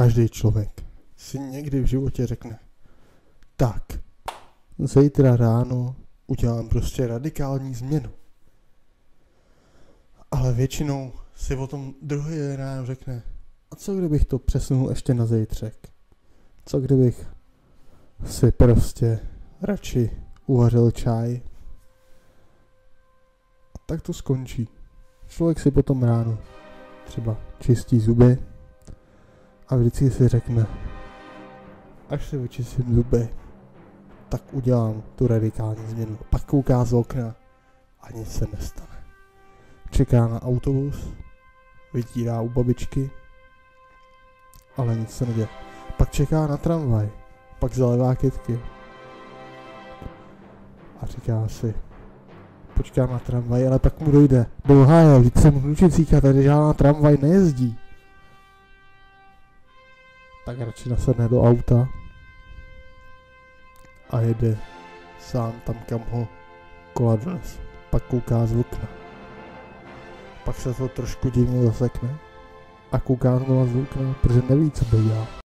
Každý člověk si někdy v životě řekne, tak, zítra ráno udělám prostě radikální změnu. Ale většinou si o tom druhý ráno řekne, a co kdybych to přesunul ještě na zítřek? Co kdybych si prostě radši uvařil čaj? A tak to skončí. Člověk si potom ráno třeba čistí zuby a vždycky si řekne, až si vyčistím zuby, tak udělám tu radikální změnu. Pak kouká z okna a nic se nestane. Čeká na autobus, vytírá u babičky, ale nic se neděje. Pak čeká na tramvaj, pak zalevá kytky a říká si, počkám na tramvaj, ale pak mu dojde, bohája, vždyť jsem hlučicíka, tady žádná tramvaj nejezdí. Tak radši nasedne do auta a jede sám tam, kam ho kola dnes. Pak kouká z okna. Pak se to trošku divně zasekne a kouká znovu z okna, protože neví, co by dělal.